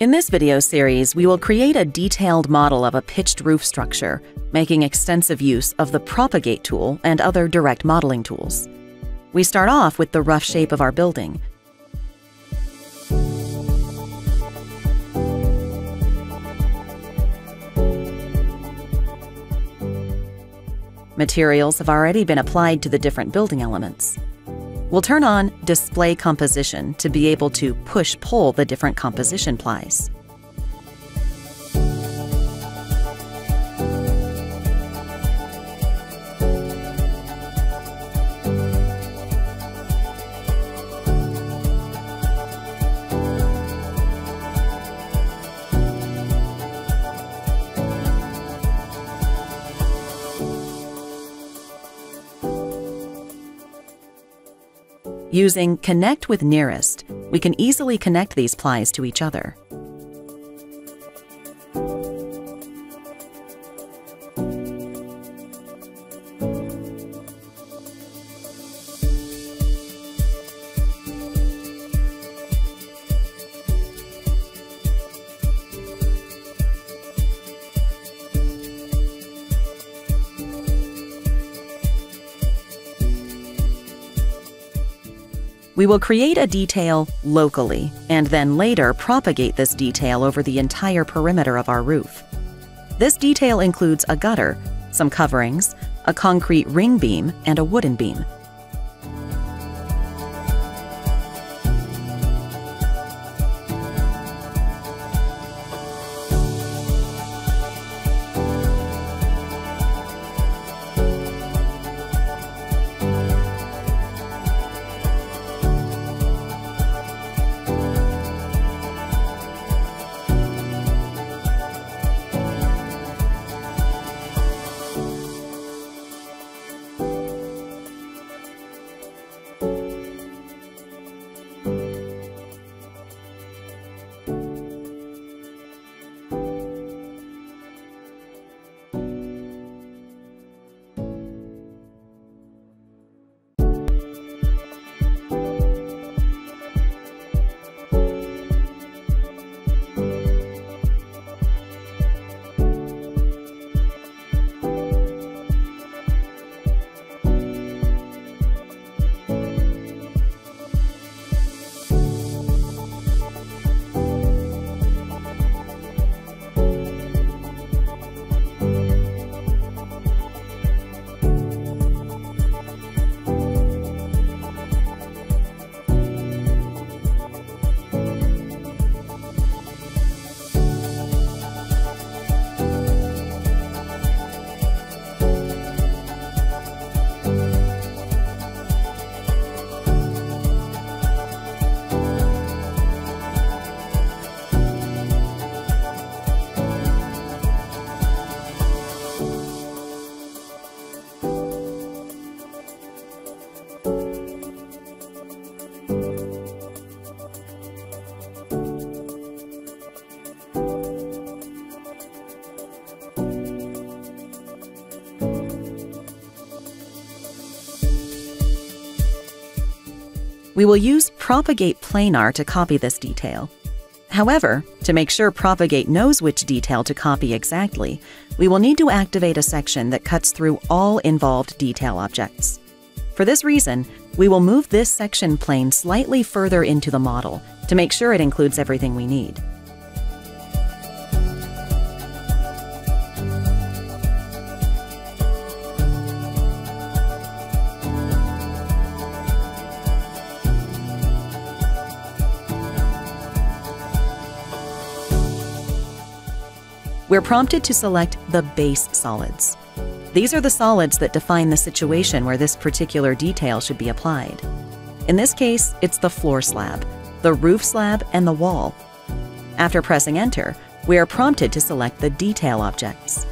In this video series, we will create a detailed model of a pitched roof structure, making extensive use of the Propagate tool and other direct modeling tools. We start off with the rough shape of our building. Materials have already been applied to the different building elements. We'll turn on Display Composition to be able to push-pull the different composition plies. Using Connect with Nearest, we can easily connect these plies to each other. We will create a detail locally and then later propagate this detail over the entire perimeter of our roof. This detail includes a gutter, some coverings, a concrete ring beam, and a wooden beam. We will use Propagate Planar to copy this detail. However, to make sure Propagate knows which detail to copy exactly, we will need to activate a section that cuts through all involved detail objects. For this reason, we will move this section plane slightly further into the model to make sure it includes everything we need. We're prompted to select the base solids. These are the solids that define the situation where this particular detail should be applied. In this case, it's the floor slab, the roof slab, and the wall. After pressing Enter, we are prompted to select the detail objects.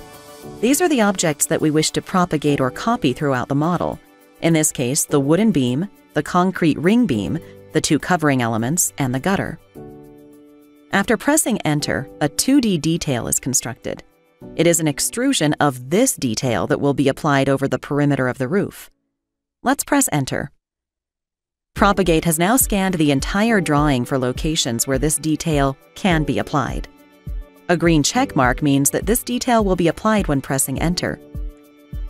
These are the objects that we wish to propagate or copy throughout the model. In this case, the wooden beam, the concrete ring beam, the two covering elements, and the gutter. After pressing Enter, a 2D detail is constructed. It is an extrusion of this detail that will be applied over the perimeter of the roof. Let's press Enter. Propagate has now scanned the entire drawing for locations where this detail can be applied. A green check mark means that this detail will be applied when pressing Enter.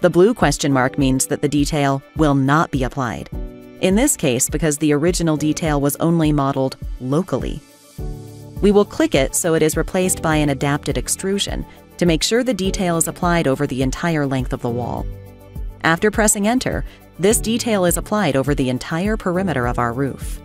The blue question mark means that the detail will not be applied. In this case, because the original detail was only modeled locally. We will click it so it is replaced by an adapted extrusion to make sure the detail is applied over the entire length of the wall. After pressing Enter, this detail is applied over the entire perimeter of our roof.